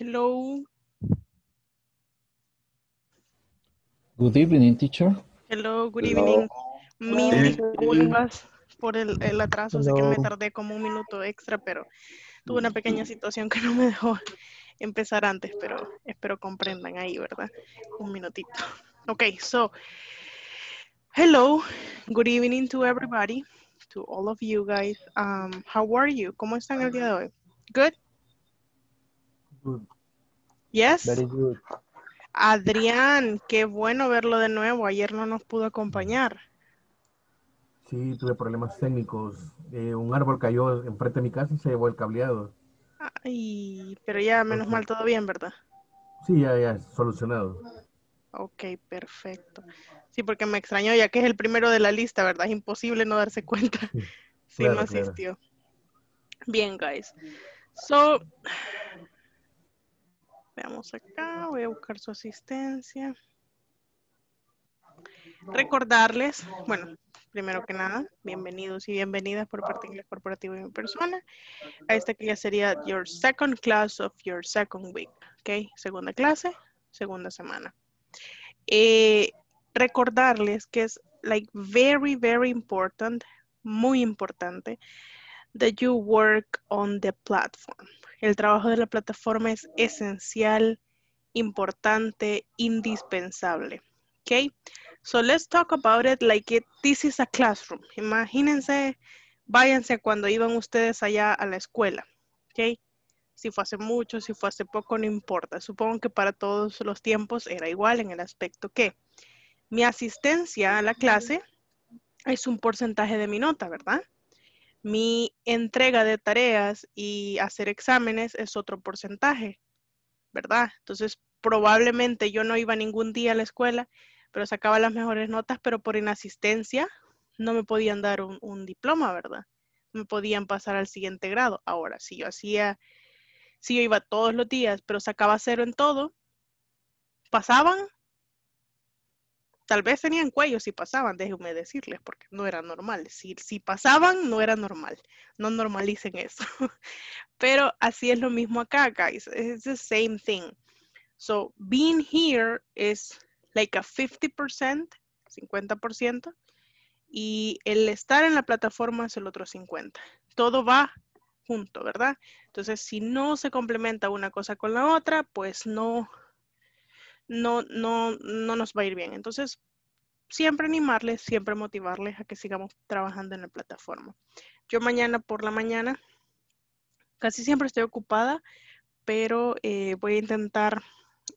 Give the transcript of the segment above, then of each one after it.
Hello. Good evening, teacher. Hello, good evening. Mil disculpas por el, el atraso, sé que me Hello. tardé como un minuto extra, pero tuve una pequeña situación que no me dejó empezar antes, pero espero comprendan ahí, ¿verdad? Un minutito. Okay, so, hello, good evening to everybody, to all of you guys. Um, how are you? ¿Cómo están el día de hoy? Good? Good. Yes? Very good. Adrián, qué bueno verlo de nuevo. Ayer no nos pudo acompañar. Sí, tuve problemas técnicos. Eh, un árbol cayó enfrente de mi casa y se llevó el cableado. Ay, pero ya menos mal todo bien, ¿verdad? Sí, ya, ya, solucionado. Ok, perfecto. Sí, porque me extrañó ya que es el primero de la lista, ¿verdad? Es imposible no darse cuenta. Sí, claro, no claro. asistió. Bien, guys. So, veamos acá, voy a buscar su asistencia. Recordarles, bueno, primero que nada, bienvenidos y bienvenidas por parte de Inglés Corporativo y mi persona a esta que ya sería your second class of your second week, ¿ok? Segunda clase, segunda semana. Eh, recordarles que es like very, very important, muy importante, that you work on the platform. El trabajo de la plataforma es esencial, importante, indispensable. ¿Ok? So let's talk about it like it, this is a classroom. Imagínense, váyanse cuando iban ustedes allá a la escuela. ¿Ok? Si fue hace mucho, si fue hace poco, no importa. Supongo que para todos los tiempos era igual en el aspecto que mi asistencia a la clase es un porcentaje de mi nota, ¿verdad? Mi entrega de tareas y hacer exámenes es otro porcentaje, ¿verdad? Entonces, probablemente yo no iba ningún día a la escuela, pero sacaba las mejores notas, pero por inasistencia no me podían dar un, diploma, ¿verdad? No me podían pasar al siguiente grado. Ahora, si yo hacía, si yo iba todos los días, pero sacaba cero en todo, pasaban. Tal vez tenían cuello si pasaban, déjenme decirles, porque no era normal. Si, si pasaban, no era normal. No normalicen eso. Pero así es lo mismo acá, guys. It's the same thing. So, being here is like a 50%, 50%, y el estar en la plataforma es el otro 50%. Todo va junto, ¿verdad? Entonces, si no se complementa una cosa con la otra, pues no, no, no, no nos va a ir bien. Entonces, siempre animarles, siempre motivarles a que sigamos trabajando en la plataforma. Yo mañana por la mañana, casi siempre estoy ocupada, pero eh, voy a intentar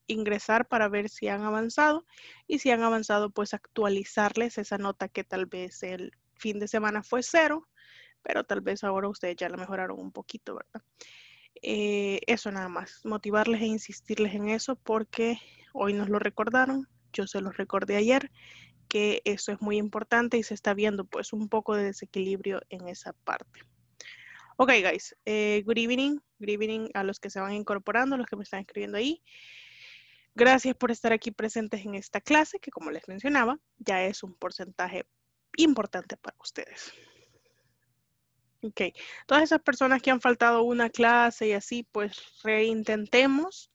ingresar para ver si han avanzado y si han avanzado, pues actualizarles esa nota que tal vez el fin de semana fue cero, pero tal vez ahora ustedes ya la mejoraron un poquito, ¿verdad? Eh, eso nada más, motivarles e insistirles en eso porque hoy nos lo recordaron, yo se los recordé ayer, que eso es muy importante y se está viendo pues un poco de desequilibrio en esa parte. Ok, guys, eh, good evening, good evening a los que se van incorporando, los que me están escribiendo ahí. Gracias por estar aquí presentes en esta clase, que como les mencionaba, ya es un porcentaje importante para ustedes. Ok, todas esas personas que han faltado una clase y así, pues reintentemos.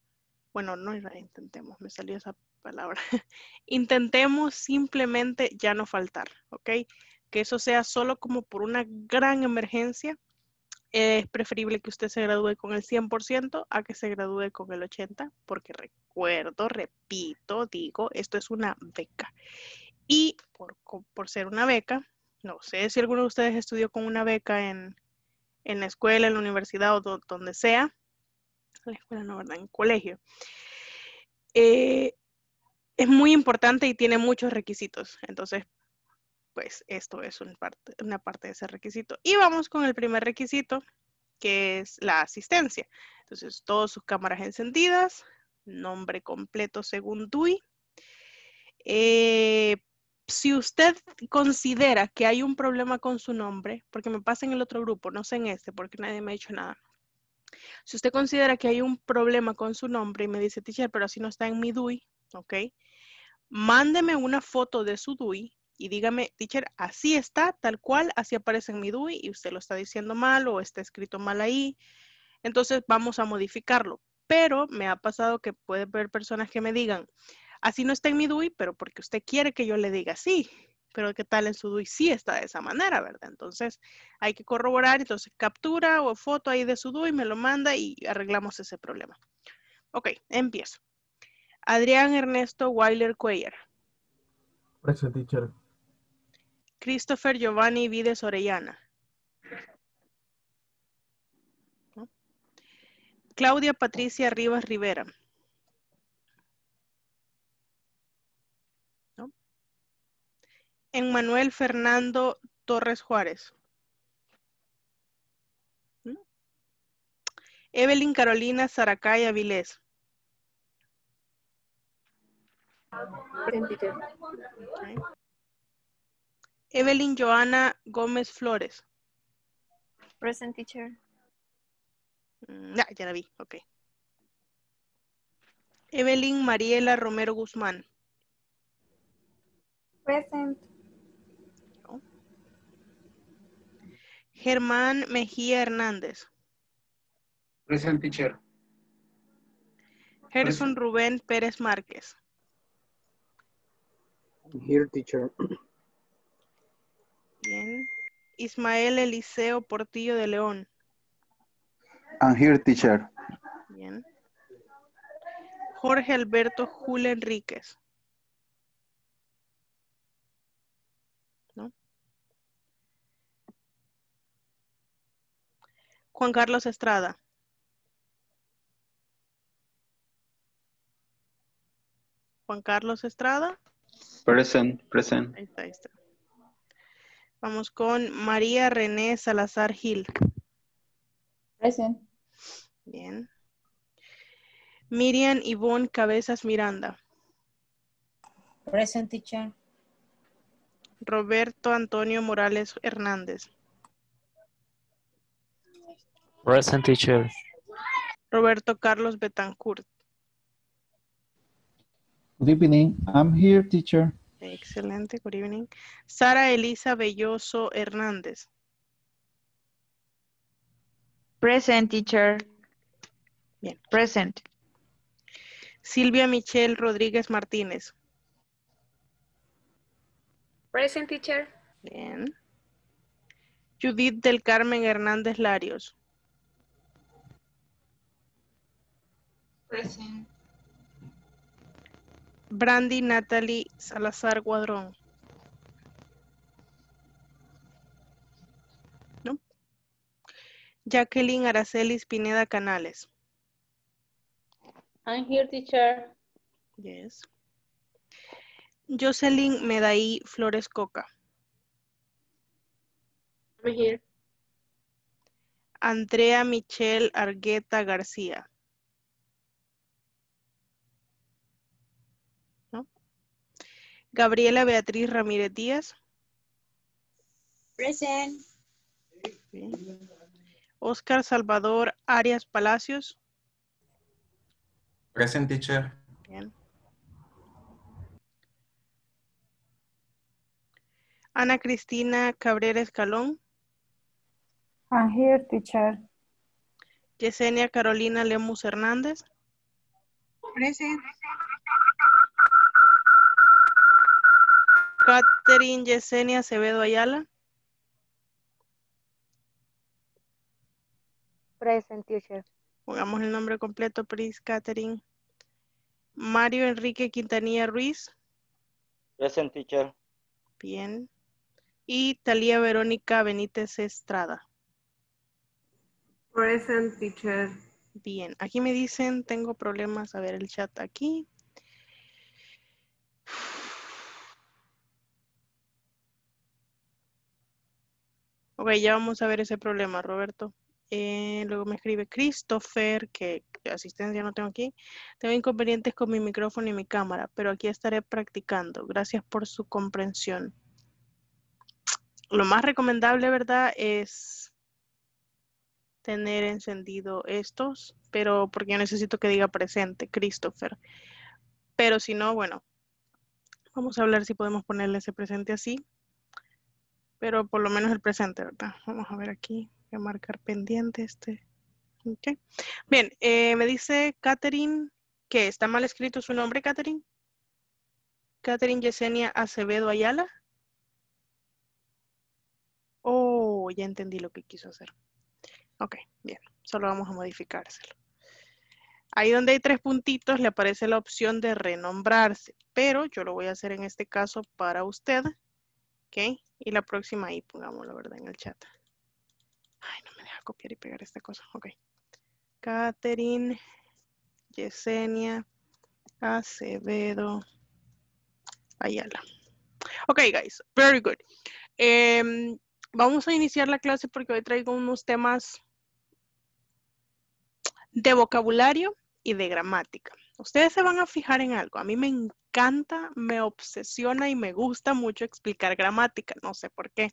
Bueno, no reintentemos, me salió esa palabra. Intentemos simplemente ya no faltar, ¿ok? Que eso sea solo como por una gran emergencia. Es preferible que usted se gradúe con el 100% a que se gradúe con el 80%, porque recuerdo, repito, digo, esto es una beca. Y por, por ser una beca, no sé si alguno de ustedes estudió con una beca en, en la escuela, en la universidad o do- donde sea. En la escuela no, ¿verdad? En colegio. Eh, es muy importante y tiene muchos requisitos. Entonces, pues esto es una parte de ese requisito. Y vamos con el primer requisito, que es la asistencia. Entonces, todas sus cámaras encendidas, nombre completo según DUI. Eh, si usted considera que hay un problema con su nombre, porque me pasa en el otro grupo, no sé en este, porque nadie me ha dicho nada. Si usted considera que hay un problema con su nombre y me dice, teacher, pero así no está en mi DUI, ¿ok? Mándeme una foto de su DUI y dígame, teacher, así está, tal cual, así aparece en mi DUI y usted lo está diciendo mal o está escrito mal ahí. Entonces vamos a modificarlo. Pero me ha pasado que puede haber personas que me digan, así no está en mi DUI, pero porque usted quiere que yo le diga sí, pero qué tal en su DUI sí está de esa manera, ¿verdad? Entonces hay que corroborar, entonces captura o foto ahí de su DUI, me lo manda y arreglamos ese problema. Ok, empiezo. Adrián Ernesto Weiler Cuellar. Present teacher. Christopher Giovanni Vides Orellana. ¿No? Claudia Patricia Rivas Rivera. Emmanuel Fernando Torres Juárez. ¿No? Evelyn Carolina Saracay Avilés. Present teacher. Ok. Evelyn Joana Gómez Flores. Present teacher. Mm, Ya, ya la vi, ok. Evelyn Mariela Romero Guzmán. Present. Germán Mejía Hernández. Present teacher. Gerson Rubén Pérez Márquez. Here teacher. Bien. Ismael Eliseo Portillo de León. I'm here, teacher. Bien. Jorge Alberto Julio Enríquez. ¿No? Juan Carlos Estrada. Juan Carlos Estrada. Present, present. Ahí está, ahí está. Vamos con María René Salazar Gil. Present. Bien. Miriam Ivonne Cabezas Miranda. Present teacher. Roberto Antonio Morales Hernández. Present teacher. Roberto Carlos Betancourt. Good evening. I'm here, teacher. Excelente, good evening. Sara Elisa Belloso Hernández. Present, teacher. Bien. Present. Silvia Michelle Rodríguez Martínez. Present teacher. Bien. Judith del Carmen Hernández Larios. Present. Brandy Natalie Salazar Guadrón. ¿No? Jacqueline Araceli Pineda Canales. I'm here teacher. Yes. Jocelyn Medaí Flores Coca. I'm here. Andrea Michelle Argueta García. Gabriela Beatriz Ramírez Díaz. Present. Oscar Salvador Arias Palacios. Present teacher. Bien. Ana Cristina Cabrera Escalón. I'm here teacher. Yesenia Carolina Lemus Hernández. Present. Catherine Yesenia Acevedo Ayala. Present, teacher. Pongamos el nombre completo, please, Catherine. Mario Enrique Quintanilla Ruiz. Present teacher. Bien. Y Talía Verónica Benítez Estrada. Present teacher. Bien. Aquí me dicen, tengo problemas. A ver el chat aquí. Ok, ya vamos a ver ese problema, Roberto. Eh, luego me escribe Christopher, que asistencia no tengo aquí. Tengo inconvenientes con mi micrófono y mi cámara, pero aquí estaré practicando. Gracias por su comprensión. Lo más recomendable, ¿verdad? Es tener encendido estos, pero porque yo necesito que diga presente, Christopher. Pero si no, bueno, vamos a hablar si podemos ponerle ese presente así. Pero por lo menos el presente, ¿verdad? Vamos a ver aquí. Voy a marcar pendiente este. Ok. Bien, eh, me dice Catherine que está mal escrito su nombre, Catherine. Catherine Yesenia Acevedo Ayala. Oh, ya entendí lo que quiso hacer. Ok, bien. Solo vamos a modificárselo. Ahí donde hay tres puntitos le aparece la opción de renombrarse, pero yo lo voy a hacer en este caso para usted. Ok, y la próxima ahí pongamos la verdad en el chat. Ay, no me deja copiar y pegar esta cosa. Ok. Catherine Yesenia Acevedo Ayala. Ok, guys, very good. Em, vamos a iniciar la clase porque hoy traigo unos temas de vocabulario y de gramática. Ustedes se van a fijar en algo. A mí me encanta, me obsesiona y me gusta mucho explicar gramática. No sé por qué.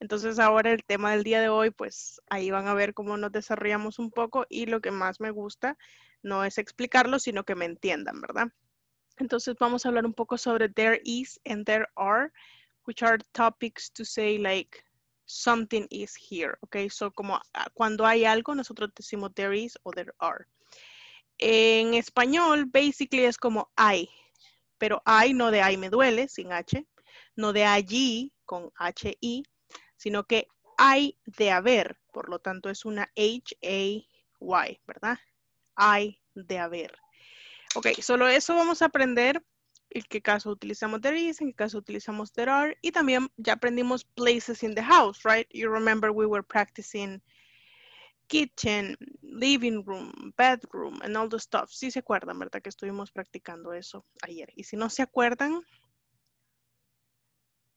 Entonces ahora el tema del día de hoy, pues ahí van a ver cómo nos desarrollamos un poco y lo que más me gusta no es explicarlo, sino que me entiendan, ¿verdad? Entonces vamos a hablar un poco sobre there is and there are, which are topics to say like something is here, ¿ok? So como ah, cuando hay algo, nosotros decimos there is o there are. En español, basically es como hay, pero hay no de hay me duele, sin H, no de allí, con H-I, sino que hay de haber, por lo tanto es una H-A-Y, ¿verdad? Hay de haber. Ok, solo eso vamos a aprender. En qué caso utilizamos there is, en qué caso utilizamos there are. Y también ya aprendimos places in the house, right? You remember we were practicing kitchen, living room, bedroom, and all the stuff. Sí se acuerdan, ¿verdad? Que estuvimos practicando eso ayer. Y si no se acuerdan,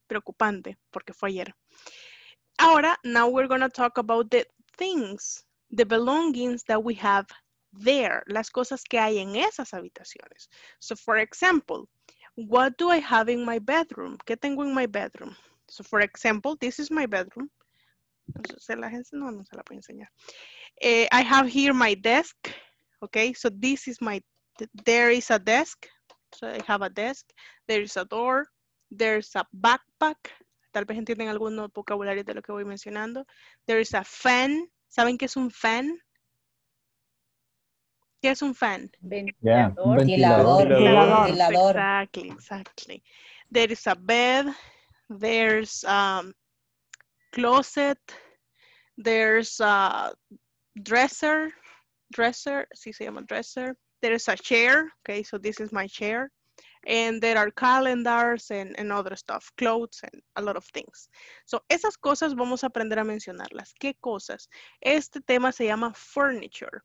preocupante, porque fue ayer. Ahora, now we're going to talk about the things, the belongings that we have there, las cosas que hay en esas habitaciones. So, for example, what do I have in my bedroom? ¿Qué tengo en my bedroom? So, for example, this is my bedroom. Se la gente no, no se la puedo enseñar. Eh, I have here my desk. Okay, so this is my, there is a desk. So I have a desk. There is a door. There's a backpack. Tal vez entienden algunos vocabularios de lo que voy mencionando. There is a fan. ¿Saben qué es un fan? ¿Qué es un fan? Yeah, un Ventilador. ventilador. Ventilador. Exactly, exactly. There is a bed. There's um, closet. There's a dresser. Dresser, sí se llama dresser. There is a chair. Okay, so this is my chair. And there are calendars and, and other stuff, clothes and a lot of things. So, esas cosas vamos a aprender a mencionarlas. ¿Qué cosas? Este tema se llama furniture.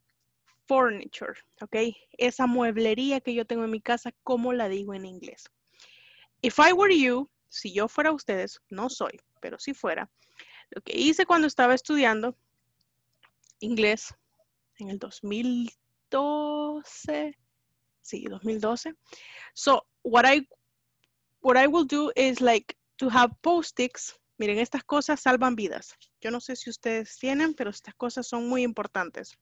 Furniture, ¿ok? Esa mueblería que yo tengo en mi casa, ¿cómo la digo en inglés? If I were you, si yo fuera ustedes, no soy, pero si fuera, lo que hice cuando estaba estudiando inglés en el 2012, sí, 2012. So, what I, what I will do is like to have post-its. Miren, estas cosas salvan vidas. Yo no sé si ustedes tienen, pero estas cosas son muy importantes.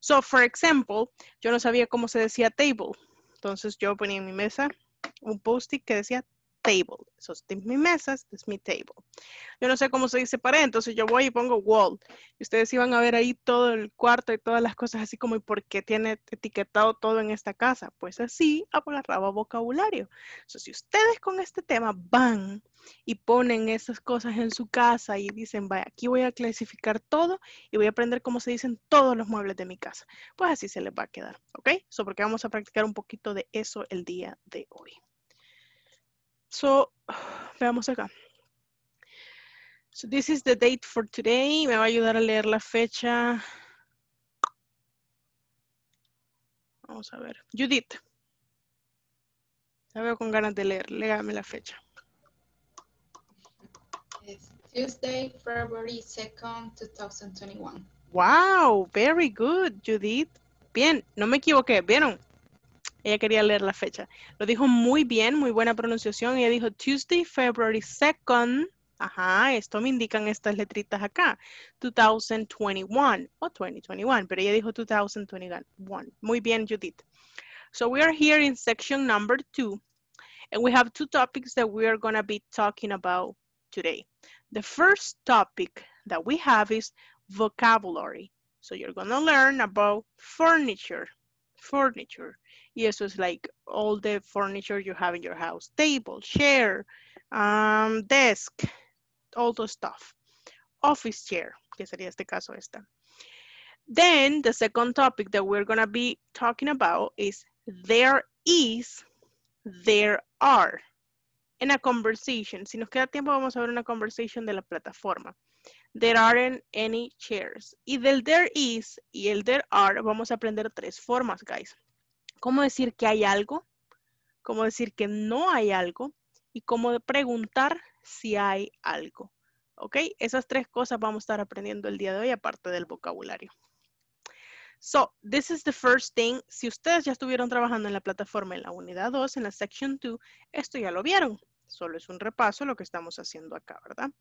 So, for example, yo no sabía cómo se decía table. Entonces yo ponía en mi mesa un post-it que decía table. Eso es de mi mesa, este es mi table. Yo no sé cómo se dice pared, entonces yo voy y pongo wall. Y ustedes iban a ver ahí todo el cuarto y todas las cosas así como, ¿y por qué tiene etiquetado todo en esta casa? Pues así agarraba vocabulario. So, si ustedes con este tema van y ponen esas cosas en su casa y dicen, vaya, aquí voy a clasificar todo y voy a aprender cómo se dicen todos los muebles de mi casa, pues así se les va a quedar, ¿ok? So, porque vamos a practicar un poquito de eso el día de hoy. So, veamos acá. So, this is the date for today. Me va a ayudar a leer la fecha. Vamos a ver. Judith. La veo con ganas de leer. Léame la fecha. It's Tuesday, February 2nd, 2021. Wow, very good, Judith. Bien, no me equivoqué, ¿vieron? Ella quería leer la fecha. Lo dijo muy bien, muy buena pronunciación. Ella dijo Tuesday, February 2nd. Ajá, esto me indican estas letritas acá. 2021 o 2021, pero ella dijo 2021. Muy bien, Judith. So we are here in section number two, and we have two topics that we are going to be talking about today. The first topic that we have is vocabulary. So you're gonna learn about furniture. Furniture. Y eso es like all the furniture you have in your house. Table, chair, um, desk, all those stuff. Office chair, que sería este caso esta. Then the second topic that we're gonna be talking about is there is, there are. In a conversation. Si nos queda tiempo, vamos a ver una conversation de la plataforma. There aren't any chairs. Y del there is y el there are vamos a aprender tres formas, guys. Cómo decir que hay algo, cómo decir que no hay algo y cómo preguntar si hay algo. ¿Ok? Esas tres cosas vamos a estar aprendiendo el día de hoy, aparte del vocabulario. So, this is the first thing. Si ustedes ya estuvieron trabajando en la plataforma en la unidad 2, en la section 2, esto ya lo vieron. Solo es un repaso lo que estamos haciendo acá, ¿verdad?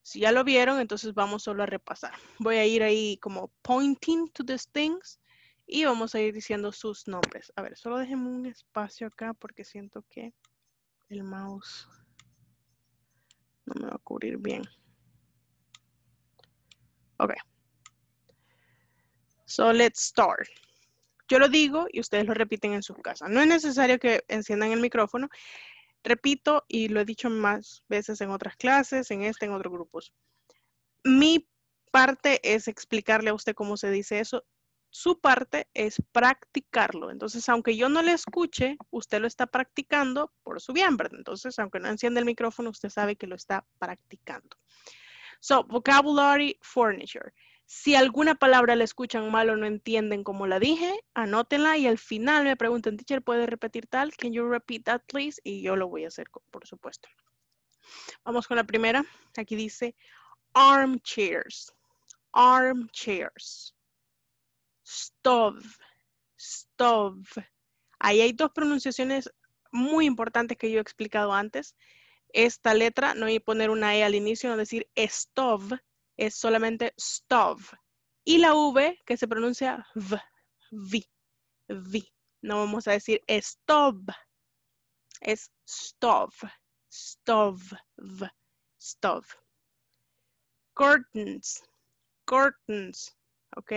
Si ya lo vieron, entonces vamos solo a repasar. Voy a ir ahí como pointing to these things y vamos a ir diciendo sus nombres. A ver, solo déjenme un espacio acá porque siento que el mouse no me va a cubrir bien. Ok. So let's start. Yo lo digo y ustedes lo repiten en sus casas. No es necesario que enciendan el micrófono. Repito y lo he dicho más veces en otras clases, en este, en otros grupos. Mi parte es explicarle a usted cómo se dice eso. Su parte es practicarlo. Entonces, aunque yo no le escuche, usted lo está practicando por su bien, ¿verdad? Entonces, aunque no encienda el micrófono, usted sabe que lo está practicando. So, vocabulary furniture. Si alguna palabra la escuchan mal o no entienden como la dije, anótenla y al final me pregunten, teacher, ¿puede repetir tal? Can you repeat that, please? Y yo lo voy a hacer, por supuesto. Vamos con la primera. Aquí dice armchairs. Armchairs. Stove. Stove. Ahí hay dos pronunciaciones muy importantes que yo he explicado antes. Esta letra, no hay que poner una E al inicio, no decir stove, es solamente stove. Y la V que se pronuncia V, V, V. No vamos a decir stove, es stove, stove, V, stove. Curtains, curtains, ¿ok?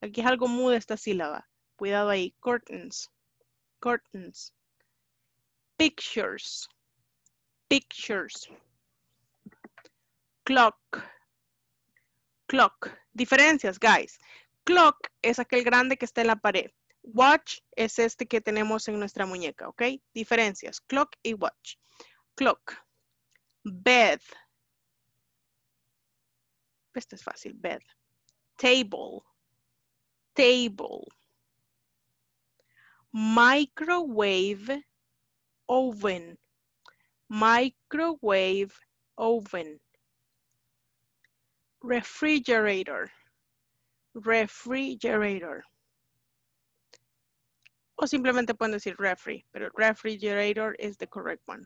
Aquí es algo muda esta sílaba. Cuidado ahí, curtains, curtains. Pictures, pictures. Clock, clock. Diferencias, guys. Clock es aquel grande que está en la pared. Watch es este que tenemos en nuestra muñeca, ¿ok? Diferencias, clock y watch. Clock. Bed. Este es fácil, bed. Table. Table. Microwave oven. Microwave oven. Refrigerator. Refrigerator. O simplemente pueden decir refri, pero refrigerator is the correct one.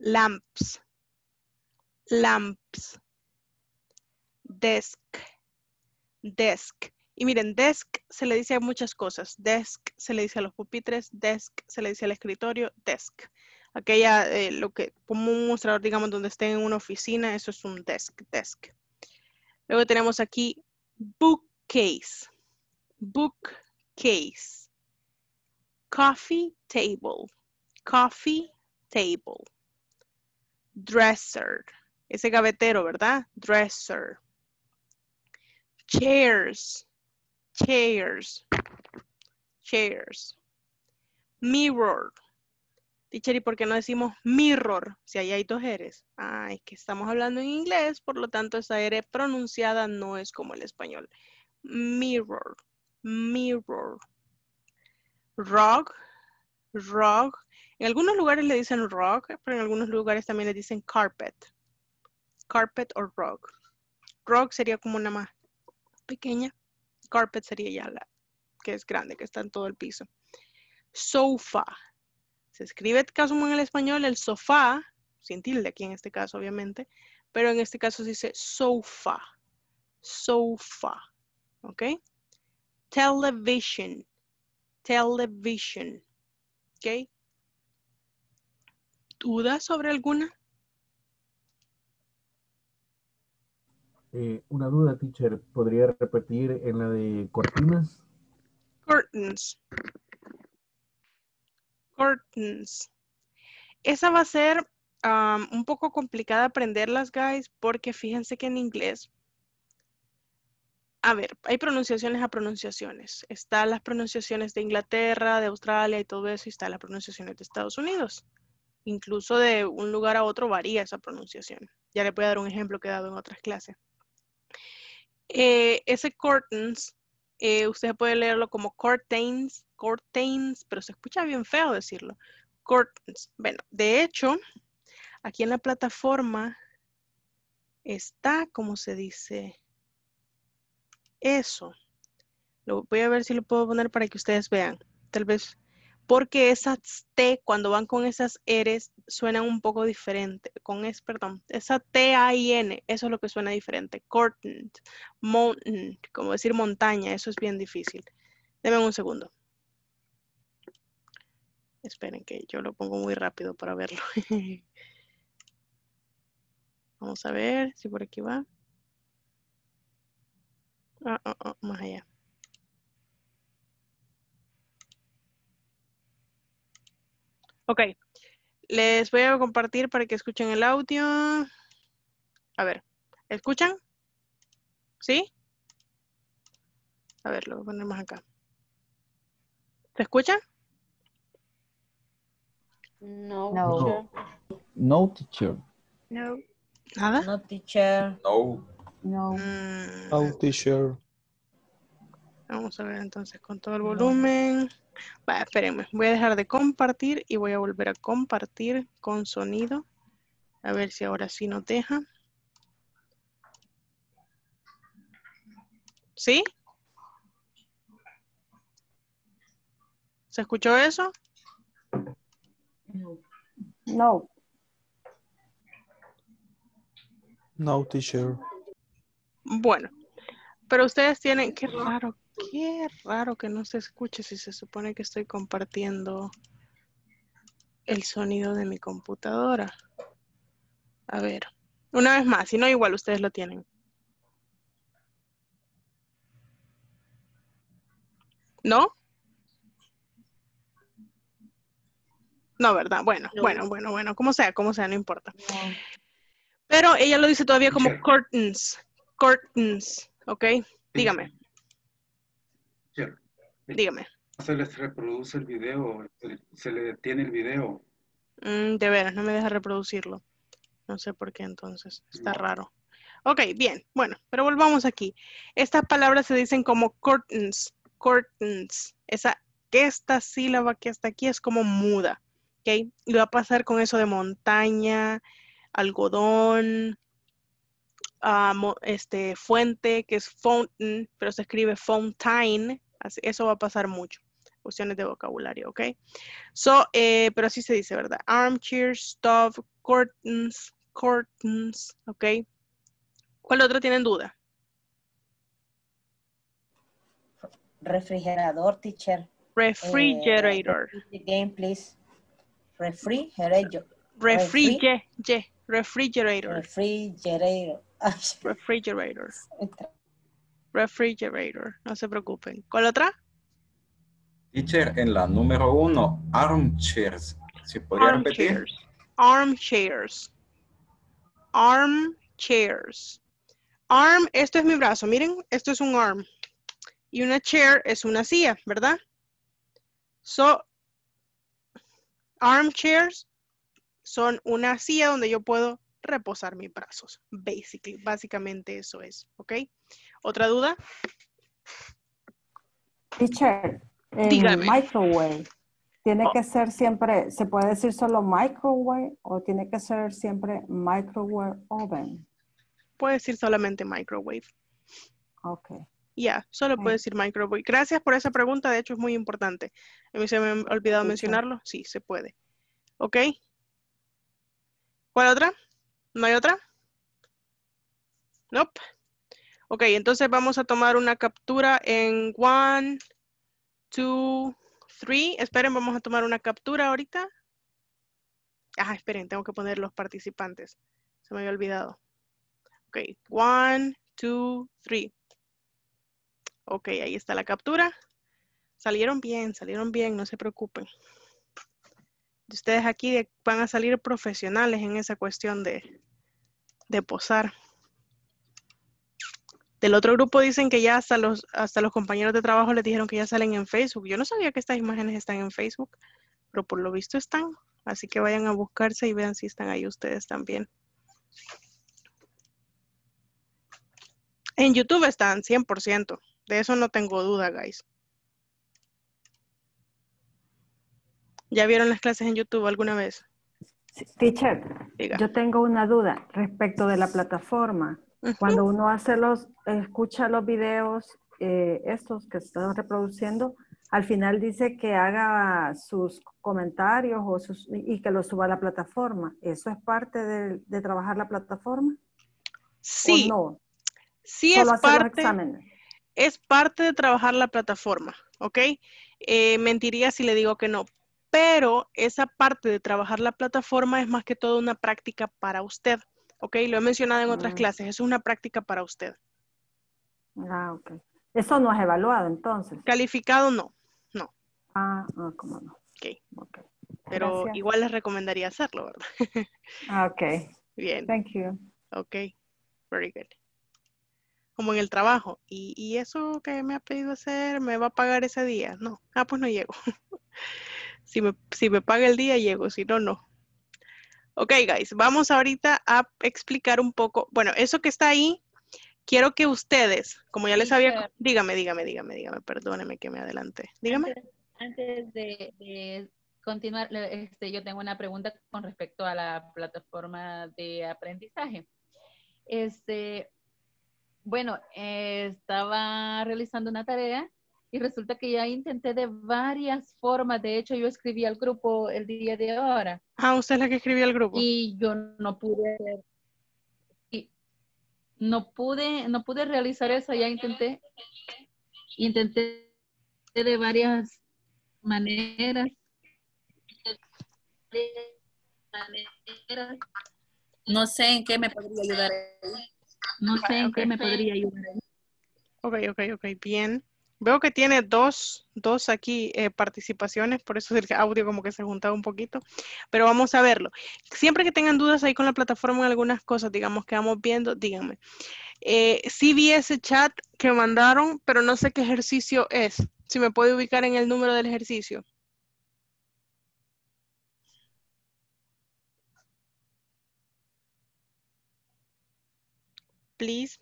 Lamps. Lamps. Desk. Desk. Y miren, desk se le dice a muchas cosas. Desk se le dice a los pupitres, desk se le dice al escritorio, desk. Aquella, eh, lo que, como un mostrador, digamos, donde esté en una oficina, eso es un desk, desk. Luego tenemos aquí bookcase, bookcase. Coffee table, coffee table. Dresser, ese gavetero, ¿verdad? Dresser. Chairs, chairs, chairs. Mirror. Teacher, ¿y por qué no decimos mirror si ahí hay dos eres? Ah, es que estamos hablando en inglés, por lo tanto esa R pronunciada no es como el español. Mirror, mirror. Rug, rug. En algunos lugares le dicen rug, pero en algunos lugares también le dicen carpet. Carpet o rug. Rug sería como una más pequeña. Carpet sería ya la que es grande, que está en todo el piso. Sofa. Se escribe como en el español el sofá, sin tilde aquí en este caso obviamente, pero en este caso se dice sofa. Sofa. ¿Ok? Television. Television. ¿Ok? ¿Dudas sobre alguna? Eh, una duda, teacher. ¿Podría repetir en la de cortinas? Curtains. Curtains. Esa va a ser un poco complicada aprenderlas, guys, porque fíjense que en inglés, a ver, hay pronunciaciones a pronunciaciones. Están las pronunciaciones de Inglaterra, de Australia y todo eso, y están las pronunciaciones de Estados Unidos. Incluso de un lugar a otro varía esa pronunciación. Ya le voy a dar un ejemplo que he dado en otras clases. Eh, ese curtains, eh, usted puede leerlo como curtains, curtains, pero se escucha bien feo decirlo. Curtains. Bueno, de hecho, aquí en la plataforma está, como se dice? Eso. Lo voy a ver si lo puedo poner para que ustedes vean. Tal vez porque esas T, cuando van con esas R's, suenan un poco diferente. Con es, perdón, esa T-A-I-N, eso es lo que suena diferente. Curtain, mountain, como decir montaña, eso es bien difícil. Denme un segundo. Esperen que yo lo pongo muy rápido para verlo. Vamos a ver si por aquí va. Ah, ah, ah, más allá. Ok, les voy a compartir para que escuchen el audio. A ver, ¿escuchan? ¿Sí? A ver, lo voy a poner más acá. ¿Se escucha? No. No. No, teacher. No. ¿Nada? No, teacher. No. No. Mm, No, teacher. Vamos a ver entonces con todo el volumen. Va, espérenme. Voy a dejar de compartir y voy a volver a compartir con sonido. A ver si ahora sí nos deja. ¿Sí? ¿Se escuchó eso? No. No, teacher. Bueno, pero ustedes tienen, qué raro, qué raro que no se escuche si se supone que estoy compartiendo el sonido de mi computadora. A ver, una vez más, si no igual ustedes lo tienen. ¿No? No, ¿verdad? Bueno, bueno, bueno, bueno, como sea, como sea, no importa. Pero ella lo dice todavía como curtains, curtains, ¿ok? Dígame, dígame. Se les reproduce el video, se- le detiene el video. Mm, de veras, no me deja reproducirlo. No sé por qué entonces. Está No. raro. Ok, bien. Bueno, pero volvamos aquí. Estas palabras se dicen como curtains, curtains. Esa, que esta sílaba que está aquí es como muda. ¿Ok? Y va a pasar con eso de montaña, algodón, ah, este, fuente, que es fountain, pero se escribe fountain. Así- eso va a pasar mucho. Cuestiones de vocabulario, ¿ok? So, eh, pero así se dice, ¿verdad? Armchair, stove, curtains, curtains, ¿ok? ¿Cuál otro tienen duda? Refrigerador, teacher. Refrigerator. Eh, again, please. Refrigerator. Refrige, refrigerator. Refrigerator. Refrigerator. Refrigerator. No se preocupen. ¿Cuál otra? Teacher, en la número uno, armchairs. ¿Se podría repetir? Armchairs. Armchairs. Arm, esto es mi brazo. Miren, esto es un arm. Y una chair es una silla, ¿verdad? So, armchairs son una silla donde yo puedo reposar mis brazos. Basically, básicamente eso es, ¿ok? ¿Otra duda? Teacher, en Dígame. microwave, ¿tiene Oh. que ser siempre, se puede decir solo microwave o tiene que ser siempre microwave oven? Puede decir solamente microwave. Ok. Ya, solo puede decir microwave. Gracias por esa pregunta, de hecho es muy importante. A mí se me ha olvidado sí. mencionarlo. Sí, se puede. ¿Ok? ¿Cuál otra? ¿No hay otra? Nope. Ok, entonces vamos a tomar una captura en one, two, three. Esperen, vamos a tomar una captura ahorita. Ah, esperen, tengo que poner los participantes. Se me había olvidado. Ok, one, two, three. Ok, ahí está la captura. Salieron bien, salieron bien, no se preocupen. Ustedes aquí van a salir profesionales en esa cuestión de, de posar. Del otro grupo dicen que ya hasta los, hasta los compañeros de trabajo les dijeron que ya salen en Facebook. Yo no sabía que estas imágenes están en Facebook, pero por lo visto están. Así que vayan a buscarse y vean si están ahí ustedes también. En YouTube están 100%. De eso no tengo duda, guys. ¿Ya vieron las clases en YouTube alguna vez? Sí, Teacher, Diga. yo tengo una duda respecto de la plataforma. Cuando uno hace los, escucha los videos, eh, estos que están reproduciendo, al final dice que haga sus comentarios o sus, y que los suba a la plataforma. ¿Eso es parte de, de trabajar la plataforma? Sí. ¿O no? Sí Solo es parte, es parte de trabajar la plataforma, ¿ok? Eh, mentiría si le digo que no, pero esa parte de trabajar la plataforma es más que todo una práctica para usted, ¿ok? Lo he mencionado en otras Mm. clases, es una práctica para usted. Ah, ok. Eso no es evaluado entonces. Calificado no, no, Ah, ah, cómo no. ok. Ok. Pero Gracias. igual les recomendaría hacerlo, ¿verdad? Ah, ok. Bien, Thank you. ok, very good. Como en el trabajo, ¿y, y eso que me ha pedido hacer me va a pagar ese día? No, ah, pues no llego. si, me, si me paga el día, llego, si no, no. Ok, guys, vamos ahorita a explicar un poco. Bueno, eso que está ahí, quiero que ustedes, como ya les había... Dígame, dígame, dígame, dígame, perdóneme que me adelanté. Dígame. Antes, antes de, de continuar, este, yo tengo una pregunta con respecto a la plataforma de aprendizaje. Este, bueno, eh, estaba realizando una tarea y resulta que ya intenté de varias formas. De hecho, yo escribí al grupo el día de ahora Ah, usted es la que escribió el grupo. y yo no pude y no pude no pude realizar eso ya intenté intenté de varias maneras no sé en qué me podría ayudar no sé en qué me podría ayudar Ok, ok, ok, bien. Veo que tiene dos, dos aquí eh, participaciones, por eso el audio como que se juntaba un poquito, pero vamos a verlo. Siempre que tengan dudas ahí con la plataforma en algunas cosas, digamos que vamos viendo, díganme. Eh, sí vi ese chat que mandaron, pero no sé qué ejercicio es. Si me puede ubicar en el número del ejercicio. Please.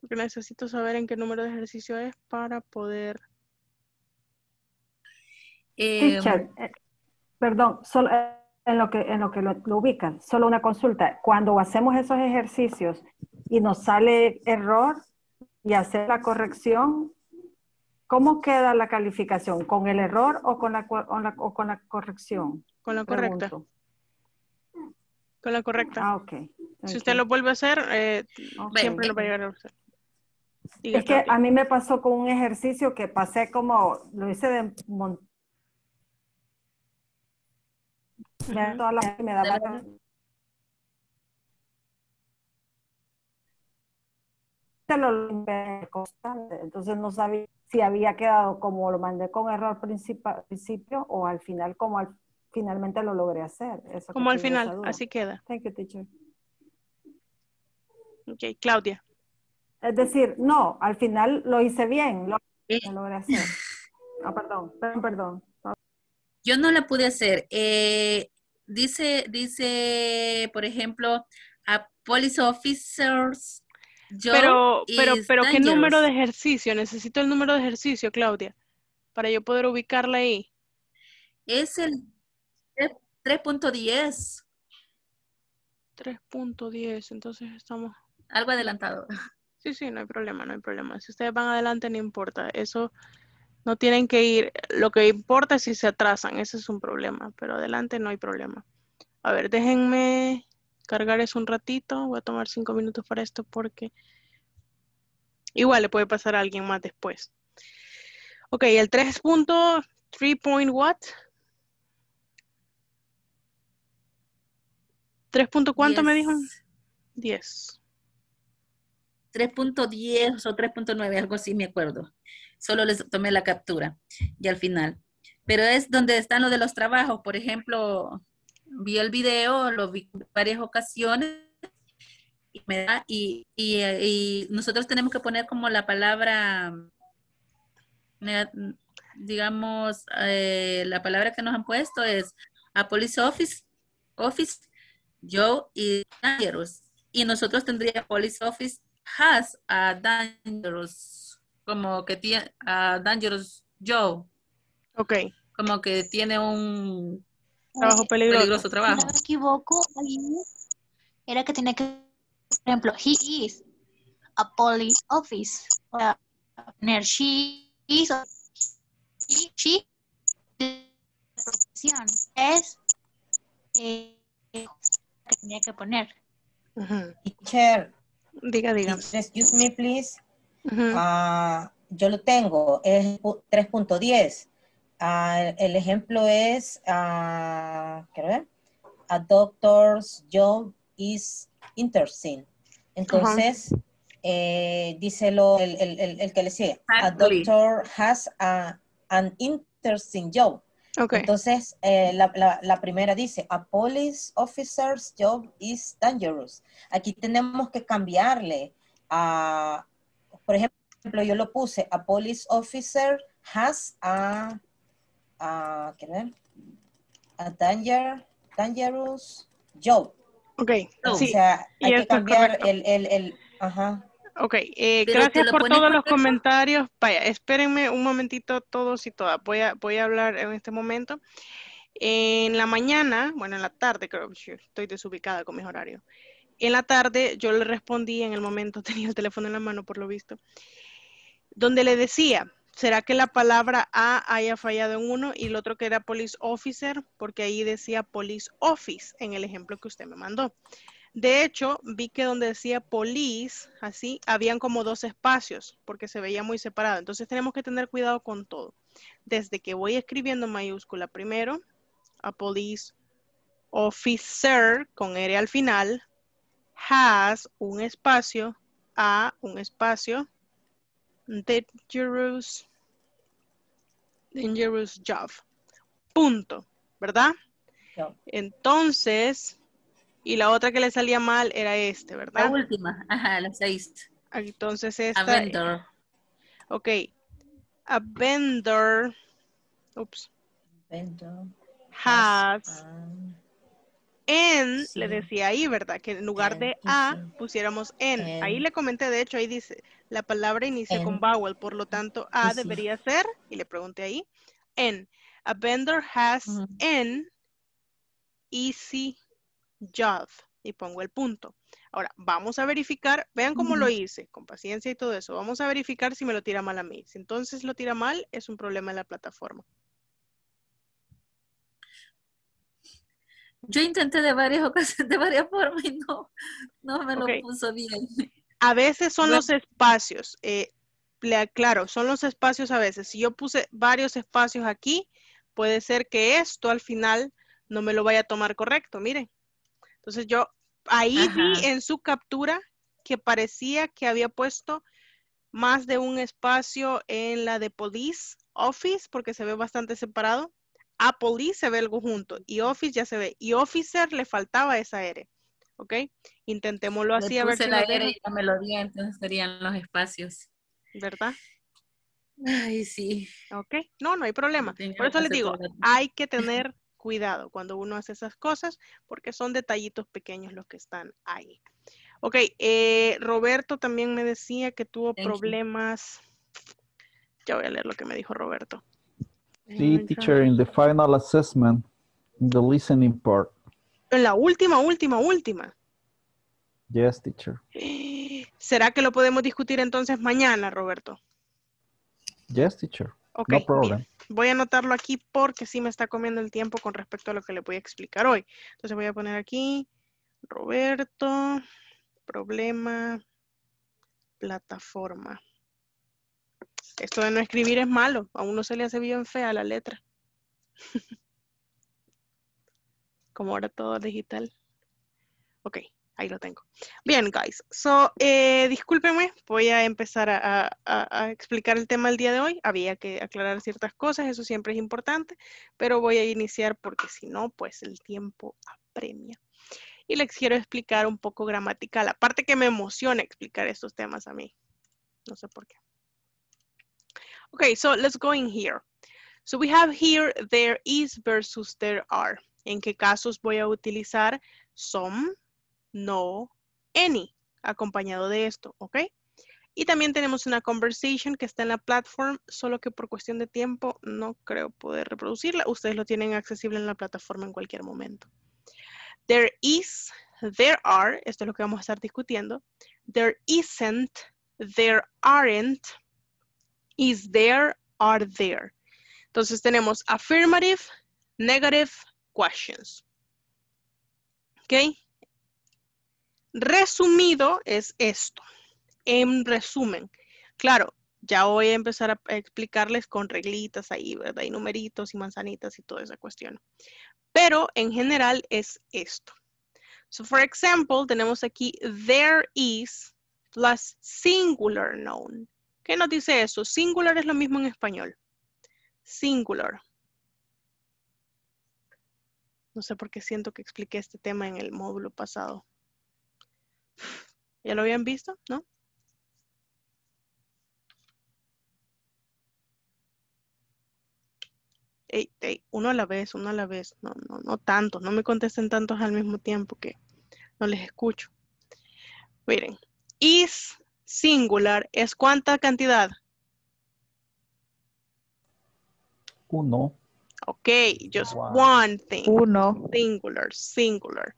Porque necesito saber en qué número de ejercicio es para poder. Teacher, eh, perdón, solo eh, en lo que, en lo, que lo, lo ubican, solo una consulta. Cuando hacemos esos ejercicios y nos sale error y hacer la corrección, ¿cómo queda la calificación? ¿Con el error o con la, o la- o con la corrección? Con la correcta. Pregunto. Con la correcta. Ah, ok. Si usted lo vuelve a hacer, eh, siempre lo va a llegar a usted. Diga, Es que a mí me pasó con un ejercicio que pasé como, lo hice de mon- me da toda la- me daba- Te lo limpié constante, entonces no sabía si había quedado como lo mandé con error principa- principio o al final como al, finalmente lo logré hacer. Eso Como al final, así queda. Thank you, teacher. Ok, Claudia. Es decir, no, al final lo hice bien, lo, lo logré hacer. Ah, perdón, perdón, perdón. Yo no la pude hacer. Eh, dice, dice, por ejemplo, a police officers. Pero, pero, pero, ¿qué número de ejercicio? Necesito el número de ejercicio, Claudia, para yo poder ubicarla ahí. Es el 3.10, 3.10, entonces estamos. algo adelantado. Sí, sí, no hay problema, no hay problema. Si ustedes van adelante, no importa. Eso no tienen que ir. Lo que importa es si se atrasan, ese es un problema, pero adelante no hay problema. A ver, déjenme cargar eso un ratito. Voy a tomar cinco minutos para esto porque igual le puede pasar a alguien más después. Ok, el 3.3 point what? 3. punto cuánto me dijo? 10. 3.10 o 3.9, algo así me acuerdo. Solo les tomé la captura y al final. Pero es donde están lo de los trabajos. Por ejemplo, vi el video, lo vi en varias ocasiones y, me da- y, y- y nosotros tenemos que poner como la palabra, digamos, eh, la palabra que nos han puesto es a police office, office, Joe y dangerous. Y nosotros tendría police office has a dangerous, como que tiene a dangerous Joe. Ok. Como que tiene un Trabajo peligroso. trabajo. Si no me equivoco, ahí era que tenía que, por ejemplo, he is a police office. O sea, poner she is o he, she de profesión. Es eh, que tenía que poner. Teacher. Diga, diga. Excuse me, please. Ah, yo lo tengo, es pu- 3.10. Ah, el ejemplo es, ah, quiero ver, a doctor's job is interesting. Entonces, eh, díselo el, el, el, el que le sigue. A doctor has a- an interesting job. Ok. Entonces, eh, la, la- la primera dice, a police officer's job is dangerous. Aquí tenemos que cambiarle a, por ejemplo, yo lo puse, a police officer has a, a, ¿qué ver? A danger, dangerous job. Ok, O sí. sea, y hay que cambiar el, el, el, ajá. Ok, eh, gracias por todos los comentarios. Vaya, espérenme un momentito todos y todas. Voy a, voy a hablar en este momento. En la mañana, bueno, en la tarde, creo que estoy desubicada con mis horarios. En la tarde yo le respondí en el momento, tenía el teléfono en la mano por lo visto, donde le decía, ¿será que la palabra A haya fallado en uno y el otro que era police officer? Porque ahí decía police office en el ejemplo que usted me mandó. De hecho, vi que donde decía police, así, habían como dos espacios, porque se veía muy separado. Entonces tenemos que tener cuidado con todo. Desde que voy escribiendo en mayúscula primero, a police officer con R al final, has un espacio, a un espacio, dangerous, dangerous job. Punto, ¿verdad? Entonces, y la otra que le salía mal era este, La ¿verdad? última, ajá, la seis. Entonces A esta. vendor. Ok. A vendor. Oops. Vendor Has. En, sí. le decía ahí, ¿verdad? Que en lugar de a pusiéramos en. En. Ahí le comenté, de hecho, ahí dice, la palabra inicia con vowel, por lo tanto, a Sí, debería ser, y le pregunté ahí, en. A vendor has an easy job. Y pongo el punto. Ahora, vamos a verificar, vean cómo lo hice, con paciencia y todo eso. Vamos a verificar si me lo tira mal a mí. Si entonces lo tira mal, es un problema en la plataforma. Yo intenté de varias ocasiones, de varias formas y no, no me lo puso bien. A veces son Bueno. los espacios. eh, le aclaro, son los espacios a veces. Si yo puse varios espacios aquí, puede ser que esto al final no me lo vaya a tomar correcto. Miren. Entonces yo ahí vi en su captura que parecía que había puesto más de un espacio en la de police office porque se ve bastante separado. A police se ve algo junto y office ya se ve. Y officer le faltaba esa R. ¿Ok? Intentémoslo Le así a ver puse si la R y la melodía, entonces serían los espacios. ¿Verdad? Ay, sí. Ok, no, no hay problema. Por eso les digo, hay que tener cuidado cuando uno hace esas cosas porque son detallitos pequeños los que están ahí. Ok, eh, Roberto también me decía que tuvo Thank you. problemas. Ya voy a leer lo que me dijo Roberto. Sí, teacher, in the final assessment, in the listening part. En la última, última, última. Yes, teacher. ¿Será que lo podemos discutir entonces mañana, Roberto? Yes, teacher. Ok, no bien. problem. Voy a anotarlo aquí porque sí me está comiendo el tiempo con respecto a lo que le voy a explicar hoy. Entonces voy a poner aquí, Roberto, problema, plataforma. Esto de no escribir es malo. A uno se le hace bien fea la letra. Como ahora todo digital. Ok, ahí lo tengo. Bien, guys. So, eh, discúlpenme, voy a empezar a, explicar el tema del día de hoy. Había que aclarar ciertas cosas, eso siempre es importante, pero voy a iniciar porque si no, pues el tiempo apremia. Y les quiero explicar un poco gramatical, aparte que me emociona explicar estos temas a mí. No sé por qué. Okay, so let's go in here. So we have here there is versus there are. ¿En qué casos voy a utilizar some, no, any, acompañado de esto, ¿ok? Y también tenemos una conversation que está en la platform, solo que por cuestión de tiempo no creo poder reproducirla. Ustedes lo tienen accesible en la plataforma en cualquier momento. There is, there are, esto es lo que vamos a estar discutiendo. There isn't, there aren't, is there, are there. Entonces tenemos affirmative, negative, questions. ¿Ok? Resumido es esto. En resumen, claro, ya voy a empezar a explicarles con reglitas ahí, ¿verdad? Y numeritos y manzanitas y toda esa cuestión. Pero en general es esto. So, for example, tenemos aquí there is plus singular noun. ¿Qué nos dice eso? Singular es lo mismo en español. Singular. No sé por qué siento que expliqué este tema en el módulo pasado. ¿Ya lo habían visto? ¿No? Ey, ey, uno a la vez, uno a la vez. No, no, no tantos. No me contesten tantos al mismo tiempo que no les escucho. Miren, is singular es cuánta cantidad. Uno. Okay, just One. one thing. Uno. Singular, singular.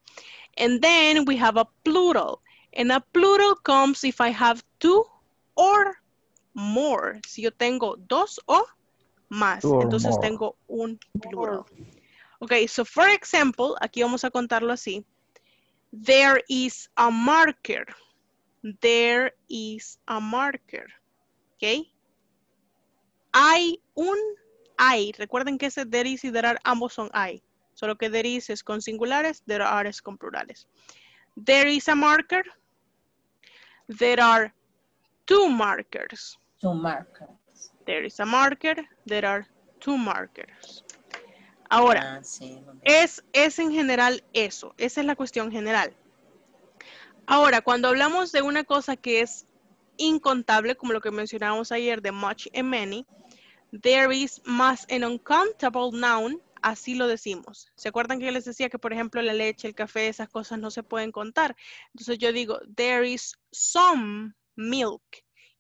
And then we have a plural. And a plural comes if I have two or more. Si yo tengo dos o más, entonces more. tengo un plural. Okay, so for example, aquí vamos a contarlo así. There is a marker. There is a marker. Okay. Hay un hay. Recuerden que ese there is y there are ambos son hay. Solo que there is es con singulares, there are es con plurales. There is a marker. There are two markers. Two markers. There is a marker. There are two markers. Ahora, Ah, sí, es, es en general eso. Esa es la cuestión general. Ahora, cuando hablamos de una cosa que es incontable, como lo que mencionábamos ayer de much and many, there is más an uncountable noun, así lo decimos. ¿Se acuerdan que yo les decía que, por ejemplo, la leche, el café, esas cosas no se pueden contar? Entonces yo digo, there is some milk.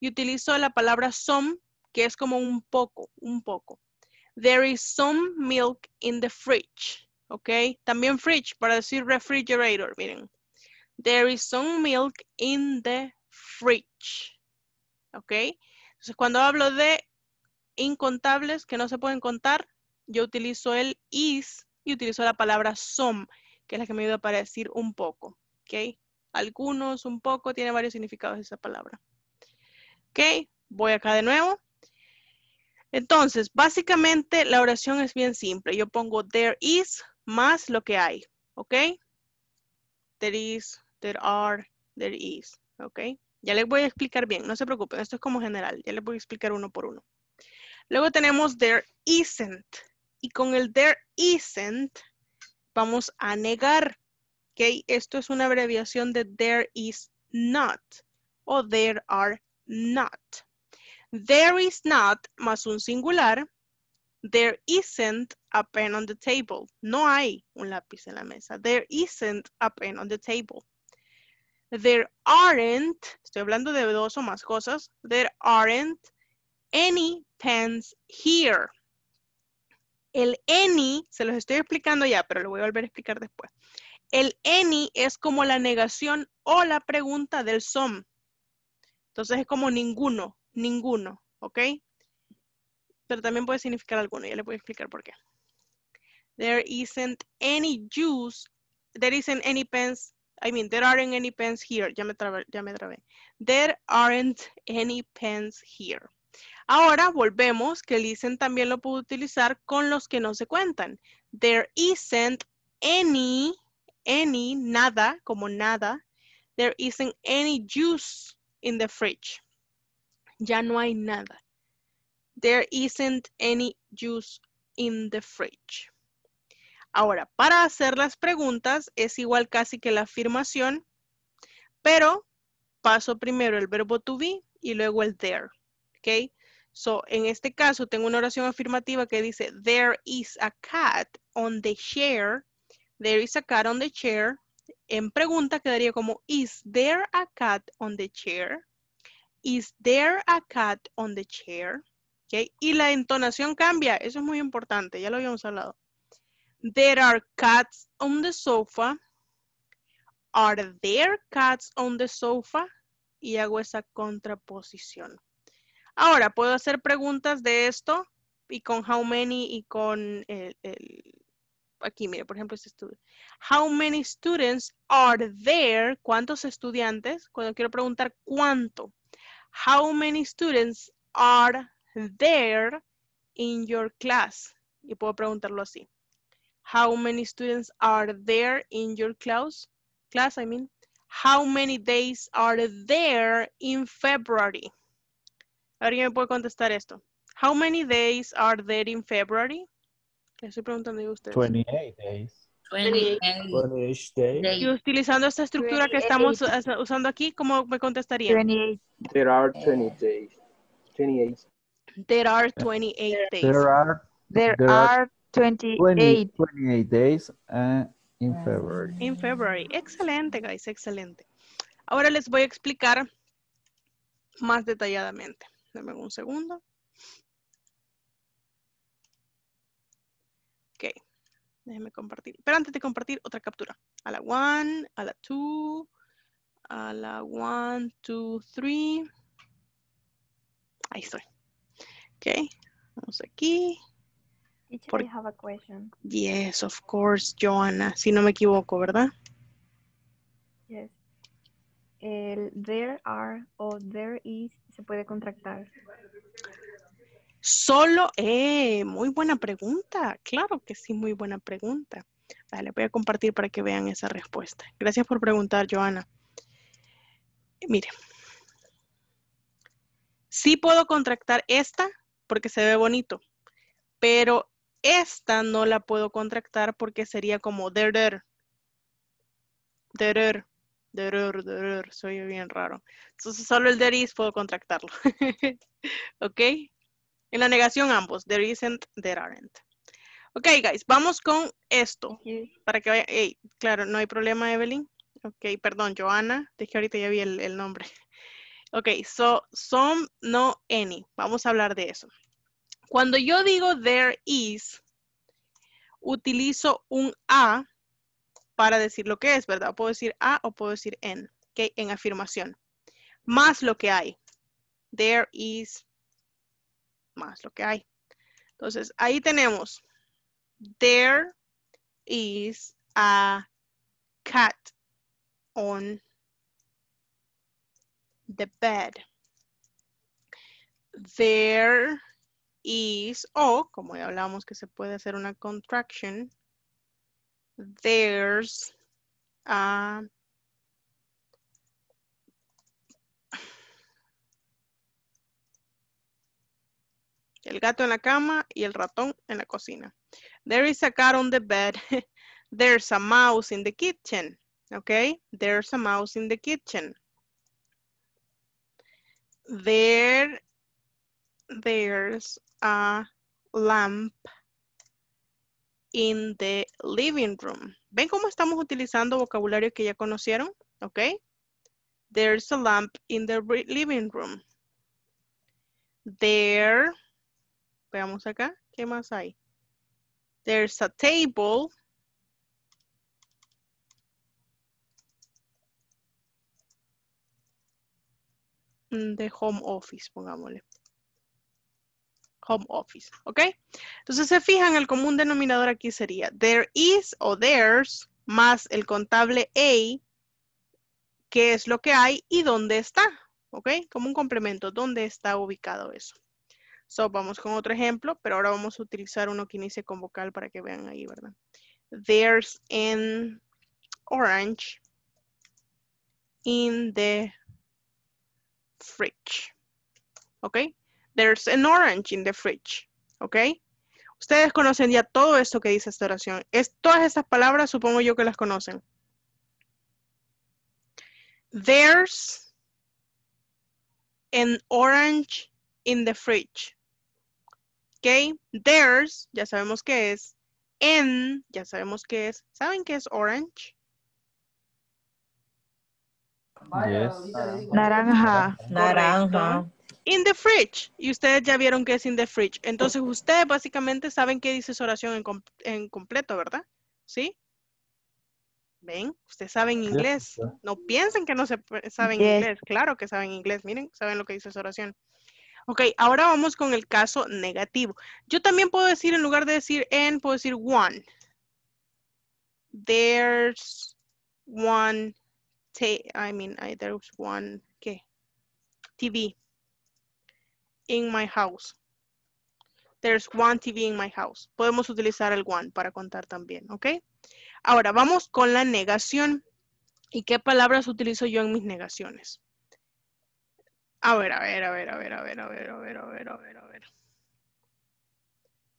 Y utilizo la palabra some, que es como un poco, un poco. There is some milk in the fridge. ¿Ok? También fridge para decir refrigerator. Miren. There is some milk in the fridge. ¿Ok? Entonces, cuando hablo de incontables que no se pueden contar, yo utilizo el is y utilizo la palabra some, que es la que me ayuda para decir un poco. ¿Ok? Algunos, un poco, tiene varios significados esa palabra. ¿Ok? Voy acá de nuevo. Entonces, básicamente la oración es bien simple. Yo pongo there is más lo que hay. ¿Ok? There is, there are, there is. ¿Ok? Ya les voy a explicar bien. No se preocupen. Esto es como general. Ya les voy a explicar uno por uno. Luego tenemos there isn't. Y con el there isn't vamos a negar. ¿Ok? Esto es una abreviación de there is not o there are not. There is not más un singular. There isn't a pen on the table. No hay un lápiz en la mesa. There isn't a pen on the table. There aren't, estoy hablando de dos o más cosas. There aren't any pens here. El any, se los estoy explicando ya, pero lo voy a volver a explicar después. El any es como la negación o la pregunta del some. Entonces es como ninguno, ninguno, ¿ok? Pero también puede significar alguno, ya le voy a explicar por qué. There isn't any juice, there isn't any pens, I mean, there aren't any pens here. Ya me trabé, ya me trabé. There aren't any pens here. Ahora volvemos que el isn't también lo puedo utilizar con los que no se cuentan. There isn't any, any, nada, como nada. There isn't any juice in the fridge. Ya no hay nada. There isn't any juice in the fridge. Ahora, para hacer las preguntas es igual casi que la afirmación, pero paso primero el verbo to be y luego el there. ¿Ok? So, en este caso tengo una oración afirmativa que dice, there is a cat on the chair. There is a cat on the chair. En pregunta quedaría como, is there a cat on the chair? Is there a cat on the chair? Okay. Y la entonación cambia, eso es muy importante, ya lo habíamos hablado. There are cats on the sofa. Are there cats on the sofa? Y hago esa contraposición. Ahora, puedo hacer preguntas de esto y con how many y con el, el aquí, mire, por ejemplo, este estudio. How many students are there? ¿Cuántos estudiantes? Cuando quiero preguntar cuánto. How many students are there in your class? Y puedo preguntarlo así. How many students are there in your class? Class, I mean. How many days are there in February? ¿Alguien me puede contestar esto? How many days are there in February? Le estoy preguntando a ustedes. 28 days. 28 days. Y utilizando esta estructura que estamos usando aquí, ¿cómo me contestarían? 28. There are 20 days. 28. There are 28 days. There are, There, there are 28. 20 28 days uh, in February. In February. Excelente, guys, excelente. Ahora les voy a explicar más detalladamente. Dame un segundo. Ok. Déjenme compartir. Pero antes de compartir, otra captura. A la 1, a la 2, a la 1, 2, 3. Ahí estoy. Ok. Vamos aquí. Por- have a question. Yes, of course, Joanna. Si no me equivoco, ¿verdad? Yes. El there are o there is se puede contractar. Solo, eh, muy buena pregunta. Claro que sí, muy buena pregunta. Vale, voy a compartir para que vean esa respuesta. Gracias por preguntar, Joana. Mire. Sí puedo contractar esta porque se ve bonito, pero esta no la puedo contractar porque sería como der, der. Der, der. Soy bien raro. Entonces solo el there is puedo contractarlo. ¿Ok? En la negación ambos. There isn't, there aren't. Ok, guys, vamos con esto. Para que vaya. Ey, claro, no hay problema, Evelyn. Ok, perdón, Joana. Es que ahorita ya vi el, el nombre. Ok, so, some, no, any. Vamos a hablar de eso. Cuando yo digo there is, utilizo un a para decir lo que es, ¿verdad? Puedo decir a o puedo decir en, ¿ok? En afirmación. Más lo que hay. There is más lo que hay. Entonces, ahí tenemos. There is a cat on the bed. There is, o como ya hablamos que se puede hacer una contraction, there's a el gato en la cama y el ratón en la cocina. There is a cat on the bed. There's a mouse in the kitchen. Okay, there's a mouse in the kitchen. There, there's a lamp in the living room. ¿Ven cómo estamos utilizando vocabulario que ya conocieron? ¿Ok? There's a lamp in the living room. There, veamos acá, ¿qué más hay? There's a table. in the home office, pongámosle. Home office, ¿ok? Entonces se fijan, el común denominador aquí sería there is o there's más el contable a, que es lo que hay y dónde está. ¿ok? Como un complemento. ¿Dónde está ubicado eso? So, vamos con otro ejemplo, pero ahora vamos a utilizar uno que inicie con vocal para que vean ahí, ¿verdad? There's an orange in the fridge. ¿Ok? There's an orange in the fridge. ¿Ok? Ustedes conocen ya todo esto que dice esta oración. Es, todas estas palabras supongo yo que las conocen. There's an orange in the fridge. ¿Ok? There's, ya sabemos qué es. En, ya sabemos qué es. ¿Saben qué es orange? Yes. Naranja. Naranja. In the fridge. Y ustedes ya vieron que es in the fridge. Entonces ustedes básicamente saben qué dice esa oración en, com- en completo, ¿verdad? ¿Sí? ¿Ven? Ustedes saben inglés. No piensen que no se saben Yes. inglés. Claro que saben inglés. Miren, saben lo que dice esa oración. Ok, ahora vamos con el caso negativo. Yo también puedo decir, en lugar de decir en, puedo decir one. There's one, I mean, there's one, ¿qué? TV in my house. There's one TV in my house. Podemos utilizar el one para contar también, ¿ok? Ahora, vamos con la negación. ¿Y qué palabras utilizo yo en mis negaciones? A ver, a ver, a ver, a ver, a ver, a ver, a ver, a ver, a ver, a ver.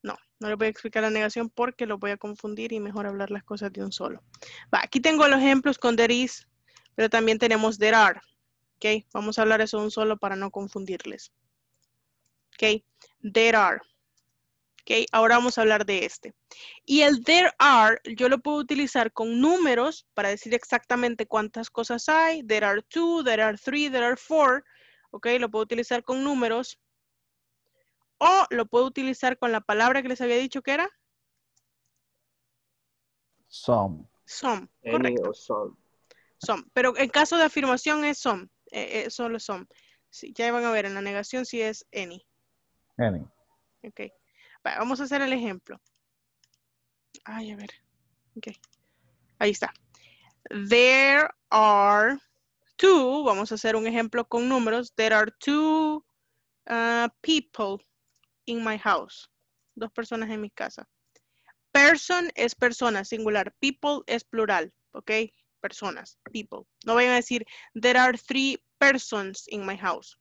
No, no les voy a explicar la negación porque lo voy a confundir y mejor hablar las cosas de un solo. Aquí tengo los ejemplos con there is, pero también tenemos there are. ¿Ok? Vamos a hablar eso de un solo para no confundirles. ¿Ok? There are. ¿Ok? Ahora vamos a hablar de este. Y el there are, yo lo puedo utilizar con números para decir exactamente cuántas cosas hay. There are two, there are three, there are four. ¿Ok? Lo puedo utilizar con números. O lo puedo utilizar con la palabra que les había dicho que era Some. some. Any Correcto. or some. Some. Pero en caso de afirmación es some. eh, eh, solo some. Sí, ya van a ver en la negación si es any. Any. Ok. Va, vamos a hacer el ejemplo. Ay, a ver. Ok. Ahí está. There are two. Vamos a hacer un ejemplo con números. There are two uh, people in my house. Dos personas en mi casa. Person es persona, singular. People es plural. Ok. Personas. People. No vayan a decir, there are three persons in my house.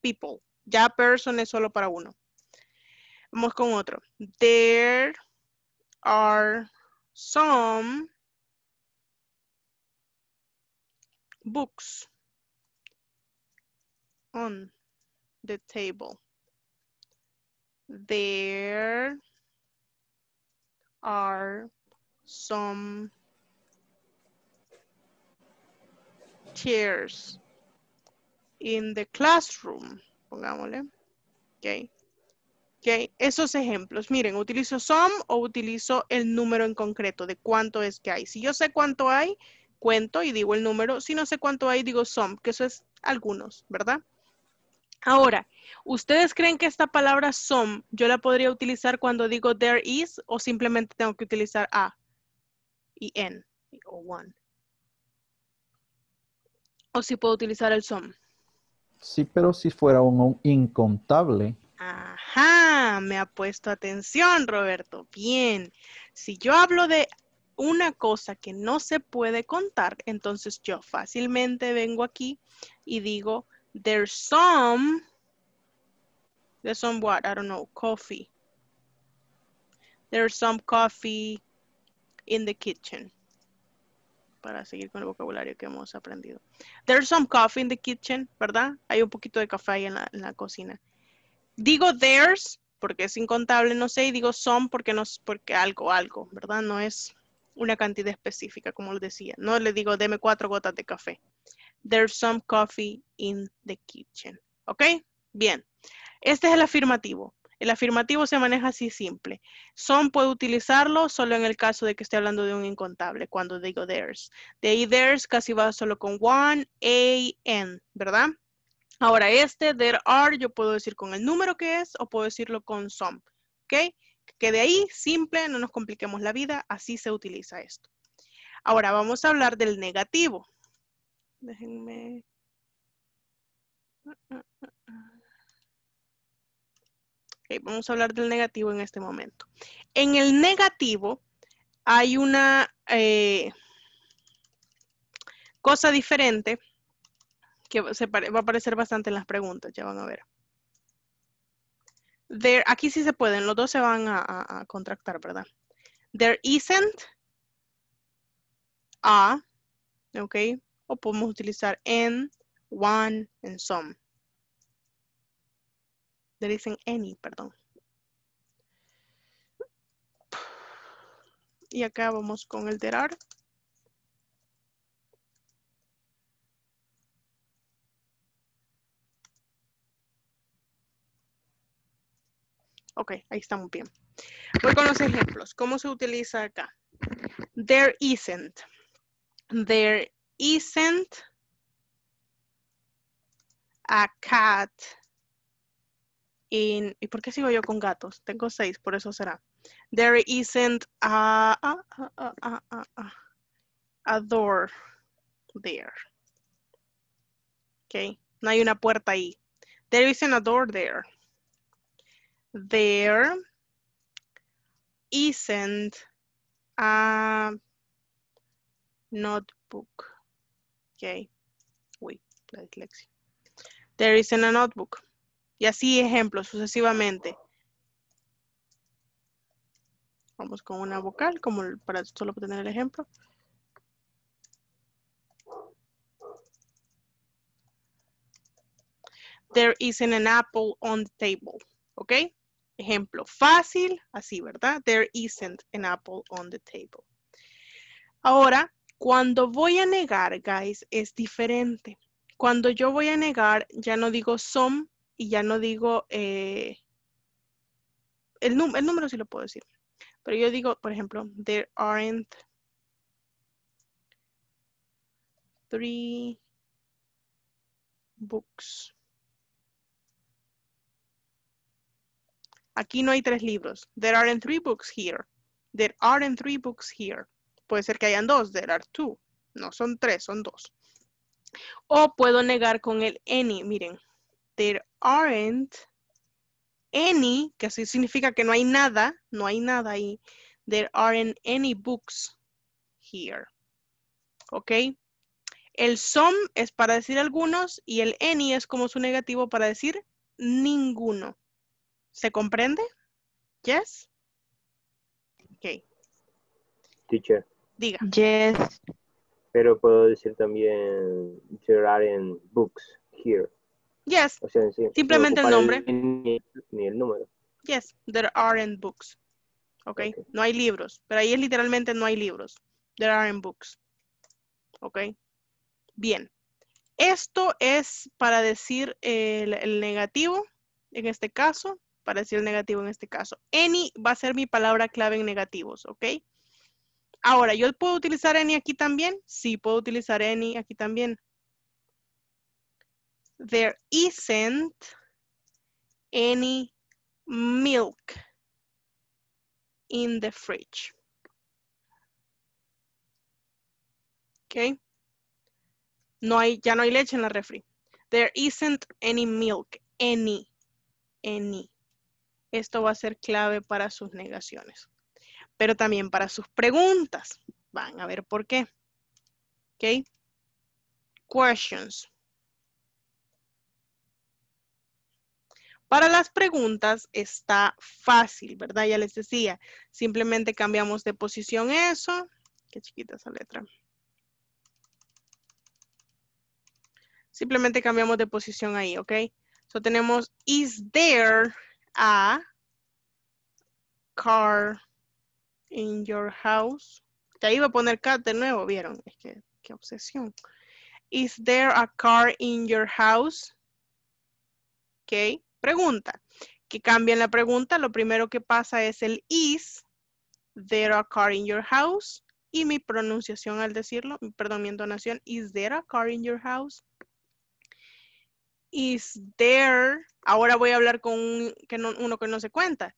People. Ya person es solo para uno. Vamos con otro. There are some books on the table. There are some chairs in the classroom. Pongámosle. Ok. Ok, esos ejemplos. Miren, utilizo some o utilizo el número en concreto de cuánto es que hay. Si yo sé cuánto hay, cuento y digo el número. Si no sé cuánto hay, digo some, que eso es algunos, ¿verdad? Ahora, ¿ustedes creen que esta palabra some yo la podría utilizar cuando digo there is o simplemente tengo que utilizar a y n o one? O si puedo utilizar el some. Sí, pero si fuera un, incontable, Ajá, me ha puesto atención, Roberto. Bien. Si yo hablo de una cosa que no se puede contar, entonces yo fácilmente vengo aquí y digo, there's some, there's some what? I don't know, coffee. There's some coffee in the kitchen. Para seguir con el vocabulario que hemos aprendido. There's some coffee in the kitchen, ¿verdad? Hay un poquito de café ahí en la, cocina. Digo there's porque es incontable, no sé, y digo some porque no porque algo, algo, ¿verdad? No es una cantidad específica, como les decía. No le digo deme cuatro gotas de café. There's some coffee in the kitchen. ¿Ok? Bien. Este es el afirmativo. El afirmativo se maneja así simple. Some puedo utilizarlo solo en el caso de que esté hablando de un incontable, cuando digo there's. De ahí there's casi va solo con one, a, n, ¿verdad? Ahora este, there are, yo puedo decir con el número que es o puedo decirlo con some. ¿Ok? Que de ahí, simple, no nos compliquemos la vida, así se utiliza esto. Ahora vamos a hablar del negativo. Déjenme Vamos a hablar del negativo en este momento. En el negativo hay una eh, cosa diferente que va a aparecer bastante en las preguntas, ya van a ver. Aquí sí se pueden, los dos se van a, a- a contractar, ¿verdad? There isn't a, ¿ok? O podemos utilizar en, one, and some. There isn't any, perdón. Y acá vamos con el there are. Ok, ahí estamos bien. Voy con los ejemplos. ¿Cómo se utiliza acá? There isn't. There isn't a cat ¿Y por qué sigo yo con gatos? Tengo seis, por eso será. There isn't a, a, a, a, door there. Ok, no hay una puerta ahí. There isn't a door there. There isn't a notebook. Ok. Uy, la dislexia. There isn't a notebook. Y así ejemplos sucesivamente. Vamos con una vocal, como para solo tener el ejemplo. There isn't an apple on the table. ¿Ok? Ejemplo fácil, así, ¿verdad? There isn't an apple on the table. Ahora, cuando voy a negar, guys, es diferente. Cuando yo voy a negar, ya no digo some y ya no digo eh, el, el número sí lo puedo decir. Pero yo digo, por ejemplo, there aren't three books. Aquí no hay tres libros. There aren't three books here. There aren't three books here. Puede ser que hayan dos. There are two. No son tres, son dos. O puedo negar con el any. Miren, there aren't any, que así significa que no hay nada, no hay nada ahí. There aren't any books here. ¿Ok? El some es para decir algunos y el any es como su negativo para decir ninguno. ¿Se comprende? Yes? Ok, Teacher. diga. Yes. Pero puedo decir también there aren't books here. Yes, O sea, en sí, sin Simplemente el nombre. Ni, ni el número. yes, there aren't books. Ok, no hay libros, pero ahí es literalmente no hay libros. There aren't books. Ok, bien. Esto es para decir el, el negativo, en este caso, para decir el negativo en este caso. Any va a ser mi palabra clave en negativos, ¿ok? Ahora, ¿yo puedo utilizar any aquí también? Sí, puedo utilizar any aquí también. There isn't any milk in the fridge. ¿Ok? No hay, ya no hay leche en la refri. There isn't any milk. Any. Any. Esto va a ser clave para sus negaciones. Pero también para sus preguntas. Van a ver por qué. ¿Ok? Questions. Para las preguntas está fácil, ¿verdad? Ya les decía, simplemente cambiamos de posición eso. Qué chiquita esa letra. Simplemente cambiamos de posición ahí, ¿ok? So tenemos, is there a car in your house? Ya iba a poner cat de nuevo, ¿vieron? Es que, qué obsesión. Is there a car in your house? Ok, pregunta. Que cambien la pregunta, lo primero que pasa es el is there a car in your house? Y mi pronunciación al decirlo, perdón, mi entonación, is there a car in your house? Is there, ahora voy a hablar con que no- uno que no se cuenta.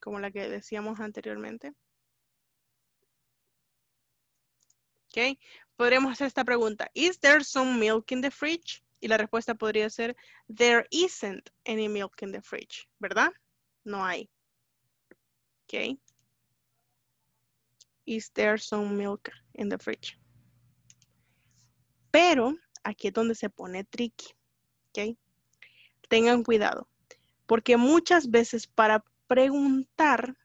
Como la que decíamos anteriormente. Podríamos hacer esta pregunta. Is there some milk in the fridge? Y la respuesta podría ser, there isn't any milk in the fridge. ¿Verdad? No hay. ¿Ok? Is there some milk in the fridge? Pero aquí es donde se pone tricky. Tengan cuidado. Porque muchas veces para preguntar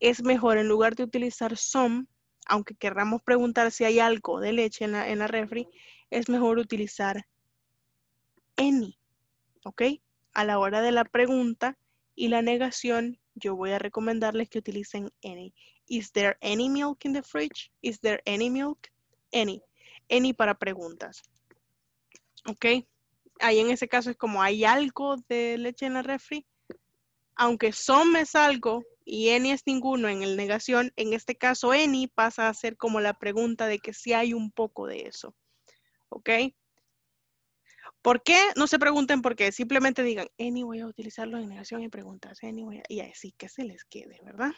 es mejor en lugar de utilizar some, aunque querramos preguntar si hay algo de leche en la, en la refri, es mejor utilizar any. ¿Ok? A la hora de la pregunta y la negación, yo voy a recomendarles que utilicen any. Is there any milk in the fridge? Is there any milk? Any. Any para preguntas. ¿Ok? Ahí en ese caso es como hay algo de leche en la refri. Aunque some algo y any es ninguno en el negación, en este caso any pasa a ser como la pregunta de que si hay un poco de eso. ¿Ok? ¿Por qué? No se pregunten por qué, simplemente digan, any voy a utilizarlo en negación y preguntas, any voy a, y así que se les quede, ¿verdad?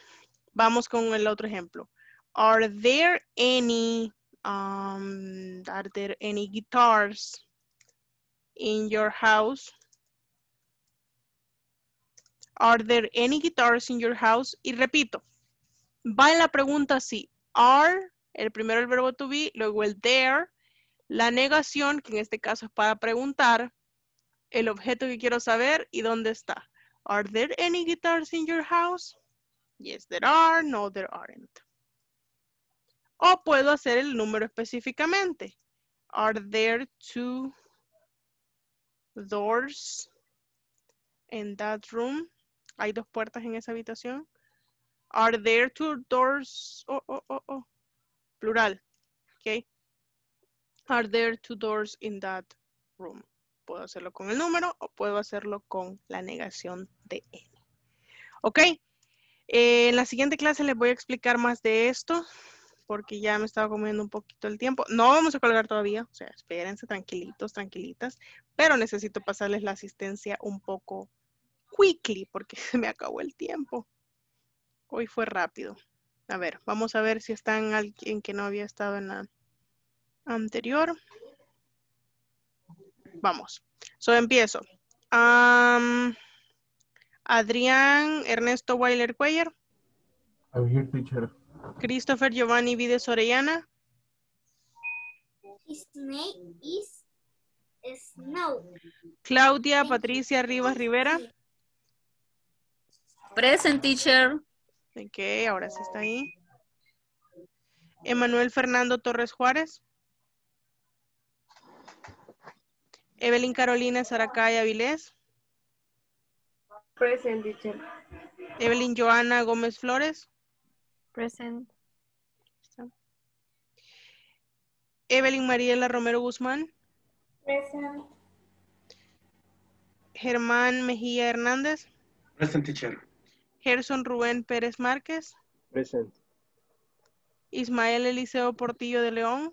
Vamos con el otro ejemplo. Are there any, um, are there any guitars in your house? Are there any guitars in your house? Y repito, va en la pregunta así. Are, el primero el verbo to be, luego el there, la negación, que en este caso es para preguntar, el objeto que quiero saber y dónde está. Are there any guitars in your house? Yes, there are. No, there aren't. O puedo hacer el número específicamente. Are there two doors in that room? Hay dos puertas en esa habitación. Are there two doors? Oh, oh, oh, oh. Plural. Okay. Are there two doors in that room? Puedo hacerlo con el número o puedo hacerlo con la negación de él. Ok. Eh, en la siguiente clase les voy a explicar más de esto porque ya me estaba comiendo un poquito el tiempo. No vamos a colgar todavía, o sea, espérense tranquilitos, tranquilitas, pero necesito pasarles la asistencia un poco quickly porque se me acabó el tiempo. Hoy fue rápido. A ver, vamos a ver si están alguien que no había estado en la anterior. Vamos. So empiezo. Um, Adrián Ernesto Weiler Cuellar. I'm here, teacher. Christopher Giovanni Vides Orellana. His name is Snow. Claudia Patricia Rivas Rivera. Present, teacher. Ok, ahora sí está ahí. Emanuel Fernando Torres Juárez. Evelyn Carolina Saracay Avilés. Present, teacher. Evelyn Joana Gómez Flores. Present. Evelyn Mariela Romero Guzmán. Present. Germán Mejía Hernández. Present teacher. Gerson Rubén Pérez Márquez. Present. Ismael Eliseo Portillo de León.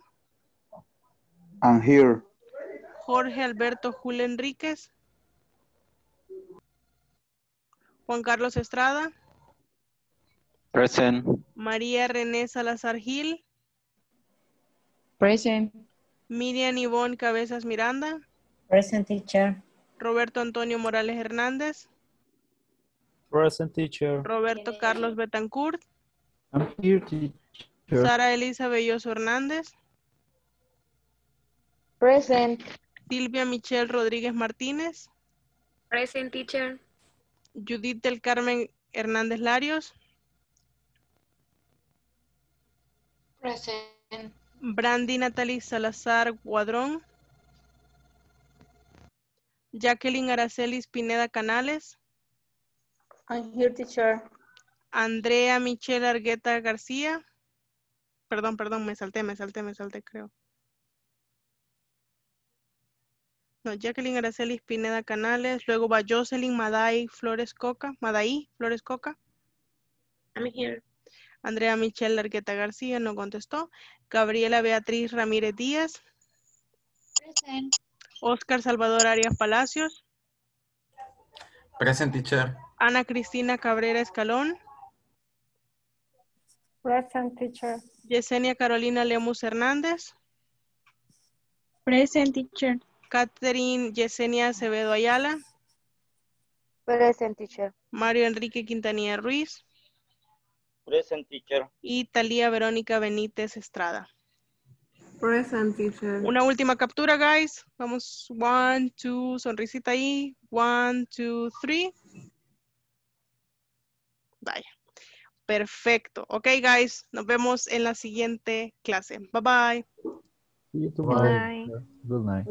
I'm here. Jorge Alberto Julio Enríquez. Juan Carlos Estrada. Present. María René Salazar Gil. Present. Miriam Ivonne Cabezas Miranda. Present teacher. Roberto Antonio Morales Hernández. Present teacher. Roberto Carlos Betancourt. I'm here, teacher. Sara Elisa Belloso Hernández. Present. Silvia Michelle Rodríguez Martínez. Present, teacher. Judith del Carmen Hernández Larios. Present. Brandy Natalie Salazar Guadrón. Jacqueline Aracelis Pineda Canales. I'm here, teacher. Andrea Michelle Argueta García. Perdón, perdón, me salté, me salté, me salté, creo. No, Jacqueline Aracelis Pineda Canales. Luego va Jocelyn Maday Flores Coca. Maday Flores Coca. I'm here. Andrea Michelle Largueta García no contestó. Gabriela Beatriz Ramírez Díaz. Present. Oscar Salvador Arias Palacios. Present teacher. Ana Cristina Cabrera Escalón. Present teacher. Yesenia Carolina Lemus Hernández. Present teacher. Catherine Yesenia Acevedo Ayala. Present teacher. Mario Enrique Quintanilla Ruiz. Present teacher. Y Talía Verónica Benítez Estrada. Present teacher. Una última captura, guys. Vamos, one, two, sonrisita ahí. One, two, three. Vaya. Perfecto. Ok, guys. Nos vemos en la siguiente clase. Bye bye. See you tomorrow. Bye. Good night.